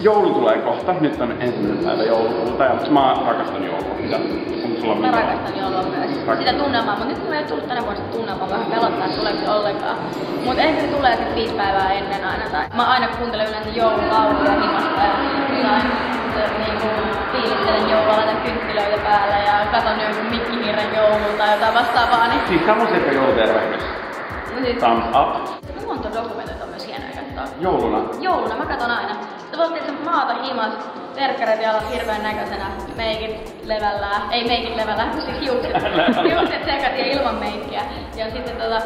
Joulu tulee kohta, nyt on ensimmäinen päivä joulukuuta ja mä rakastan joulua. Mitä? Onko sulla Mä rakastan joulua myös. Sitä tunnelmaa, mutta nyt mulla ei tullut tänä vuonna tunnelmaa, vähän pelottaa, että tuleeko se ollenkaan. Mutta ehkä se tulee sitten viisi päivää ennen aina. Tai mä aina kuuntelen yleensä joululauluja himasta ja jotain niin kuin fiilistelen joulua, laitan kynttilöitä päälle ja katon jonkun mikkihiiren joulun tai jotain vastaavaa. Niin, Siis tämmöisiä joulutervehdys. niin sit, Thumbs up. luontodokumentit on myös hienoja katsoa. Jouluna. Jouluna mä katon aina. Sä voit tietysti maata himas, terkkarit ja olla hirveän näköisenä, meikit levällään, ei meikit levällään, siis hiukset, hiukset sekat ja ilman meikkiä. Ja sitten tota,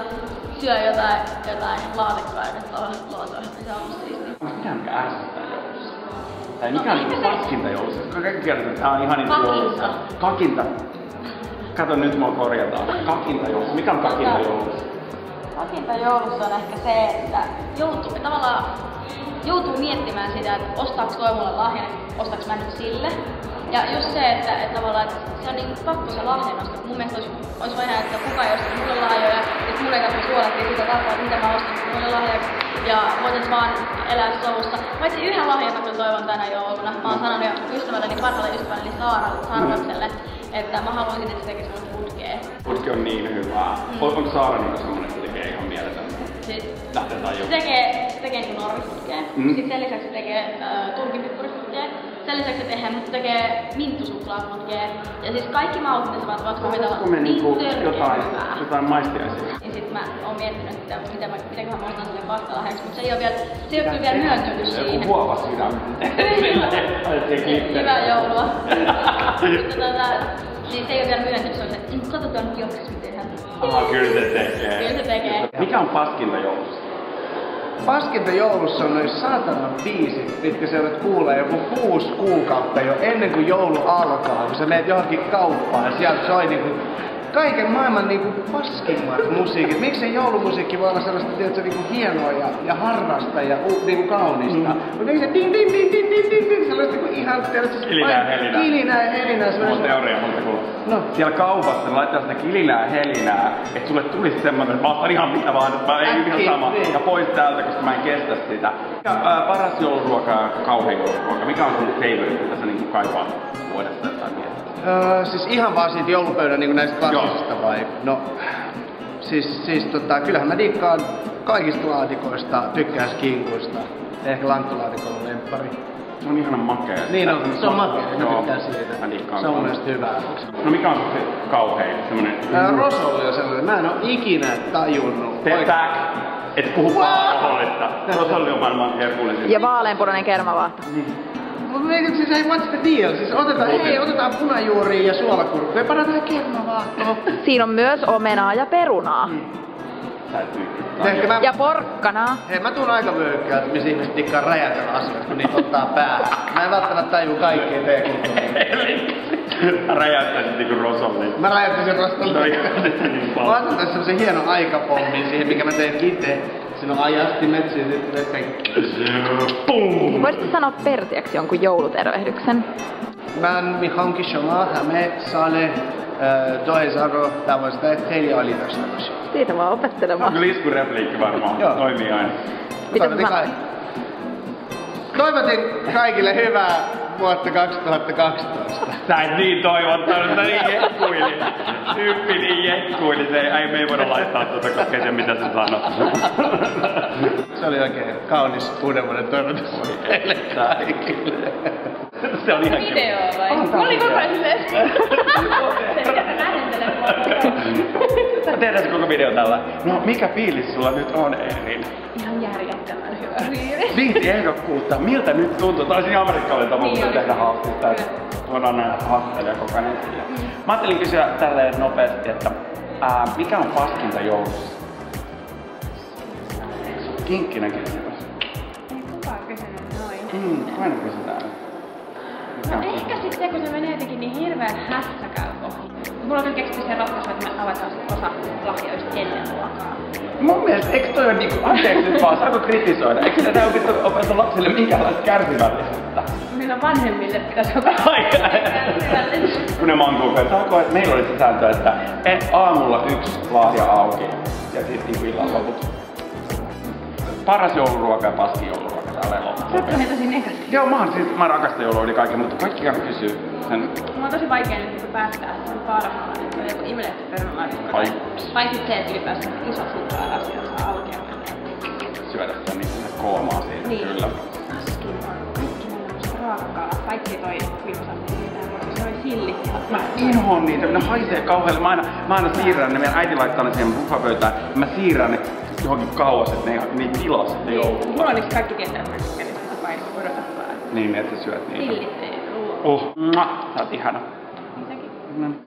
syö jotain, jotain laatikkoa ja katsoo luontoa. Se on musta siistiä. Mitään mikä ärsyttää Tai No, mikä on niinku paskinta joulussa? Koska kaikki kertoo, että tää on ihan niinku Kakinta. joulussa. Kakinta. Kato nyt mua korjataan. Kakinta joulussa. Mikä on kakinta joulussa? Pakinta joulussa on ehkä se, että joutuu, tavallaan joutuu miettimään sitä, että ostaako toi mulle lahjan, ostaako mä nyt sille. Ja just se, että, että tavallaan että se on niin pakko se lahjan ostaa. Mun mielestä olisi, olisi että kuka ei osta mulle lahjoja, että mulle ei tarvitse huolehtia sitä tapaa, että mitä mä ostan mulle lahjaksi. Ja voitais vaan elää sovussa. Paitsi yhden lahjan mä kyllä toivon tänä jouluna. Mä oon sanonut jo ystävälleni, parhaalle ystävälleni Saara Sarvakselle, että mä haluaisin, että se tekisi mulle putkea. Putki on niin hyvää. Mm. On, onko Saara niinku semmonen, että tekee ihan mieletöntä? Siis Se tekee, se tekee niinku normiputkea. Mm. Sitten sen lisäksi se tekee äh, turkinpippuriputkea. Sen lisäksi se tekee, tekee minttusuklaaputkea. Ja siis kaikki maut, mitä sä voit, voit kuvitella, niinku niin törkeä jotain, hyvää. jotain maistiaisia? Ja sit mä oon miettinyt, että mitä mä, mitäköhän mä ostan sille vastalahjaksi, mutta se ei oo vielä, se ei kyllä vielä myöntynyt Joku siihen. huova sydän. Hyvää joulua. mutta tota, niin se ei oo vielä myöntynyt, se on se, että katsotaan nyt me tehdään. Aha, kyllä se tekee. Kyllä se tekee. Mikä on paskinta joulussa? Paskinta joulussa on noin saatanan biisit, mitkä sä voit kuulla joku kuusi kuukautta jo ennen kuin joulu alkaa, kun sä meet johonkin kauppaan ja sieltä soi niinku kaiken maailman niinku paskimmat musiikit. Miksi joulumusiikki voi olla sellaista tiedätkö, niinku hienoa ja, ja harrasta ja u, niinku kaunista? Mm. Mutta miksi se din din din din din din din sellaista niinku ihan tiedätkö, Kilinää helinää. Kilinää helinää. Mulla on teoria, monta kuulla. No. Siellä kaupassa ne laittaa sitä kilinää helinää, että sulle tulisi semmonen, että mä ostan ihan mitä vaan, että mä ei ihan sama. niin. Ja pois täältä, koska mä en kestä sitä. Mikä ää, paras jouluruoka ja kauhean jouluruoka? Mikä on sun favorite, mitä sä niinku kaipaat vuodesta jotain? Öö, siis ihan vaan siitä joulupöydän niin näistä klassisista vai? No, siis, siis tota, kyllähän mä diikkaan kaikista laatikoista, tykkään skinkuista. Ehkä lanttulaatikolla on lemppari. Se on ihana makea. Niin on, se on makea, mä tykkään siitä. Mä dikkaan Se on mun hyvää. No mikä on se kauhein? Semmonen... Ää, Rosolli on sellainen, mä en oo ikinä tajunnut. Step Oikein- back! Et puhu vaan rosollista. Rosolli on maailman herkullisin. Ja vaaleanpunainen kermavaahto. Mut me- siis ei what's the deal? Siis otetaan, hei, otetaan punajuuria ja suolakurkkuja ja pannaan kermavaahtoon. Siinä on myös omenaa ja perunaa. Ehkä mä, Ja porkkanaa. Hei, mä tuun aika möykkää, että missä ihmiset tikkaa räjätellä asioita, kun niitä ottaa päähän. Mä en välttämättä taju kaikkea teekulttuuria. Räjäyttäisit niinku rosolli. Mä räjäyttäisin No rostolle. ihan niin Mä tässä semmosen hienon aikapommin siihen, mikä mä tein itse. Siinä on ajastimet, siinä sitten kaikki. Boom! Voisitko sanoa Pertiaksi jonkun joulutervehdyksen? من میخوام که شما همه سال اه، 2012 خیلی عالی داشته باشید. Siitä vaan On opettelemaan. kyllä iskurepliikki varmaan. Joo. Toimii aina. Mitä sä Toivotin sanoit? kai- Toivotin kaikille hyvää vuotta 2012. Sä et niin toivottanut, sä niin jekkuili. Tyyppi niin jekkuili, se ei, me ei voida laittaa tuota, koska se mitä sä sanot. Se oli oikein kaunis uuden vuoden toivotus teille kaikille. Se on ihan Video vai? Tää Mä olin koko video. ajan silleen. Tehdään se koko video tällä. No mikä fiilis sulla nyt on, Erin? Ihan järjettömän hyvä fiilis. Viisi ehdokkuutta. Miltä nyt tuntuu? Tämä olisi niin amerikkalainen tapa Niin niin tehdä haasteita. että Tuodaan näitä haasteita koko ajan esille. Mä ajattelin kysyä tälleen nopeasti, että ää, mikä on paskinta joulussa? Kinkkinen kysymys. Ei kukaan kysynyt noin. Mm, aina kysytään. No on ehkä sitten kun se menee jotenkin niin hirveän hässäkään ohi. Mulla on keksitty se ratkaisu, että me avataan sit osa lahjoista ennen ruokaa. Mun mielestä, eikö toi ole niinku, anteeksi nyt vaan, saako kritisoida? Eikö tätä opeteta, opeteta lapsille minkäänlaista kärsivällisyyttä? Me niillä vanhemmille pitäisi olla kun ne mankuukat. Saako, että meillä oli se sääntö, että et aamulla yksi lahja auki ja sitten niin illan loput. Paras jouluruoka ja paski jouluruoka täällä elokuvassa. Sä oot tosi negatiivinen. Joo, mä, oon siis, mä rakastan joulua yli kaiken, mutta kaikki kysyy sen Mulla on tosi vaikea nyt niinku päättää, että on parhaalla, että on joku imeletty perunalaatikko. Ai. Tai sitten se, että ylipäänsä iso suklaa-asia saa aukeaa. syödä sitä niin sitä koomaa siitä, Niin. kyllä. Paski on kaikki musta ruokakalat, paitsi toi sillit. Mä inhoon niitä, ne haisee kauhealle. Mä aina, mä aina siirrän ne, meidän äiti laittaa ne siihen buffapöytään, mä siirrän ne johonkin kauas, että ne ei niin pilas ne joulua. Mulla on kaikki tietää, että mä tykkään niistä painoa odota vaan. Niin, että syöt niitä. Sillit ei ruoka. Oh, mua, sä oot ihana. Mitäkin? No.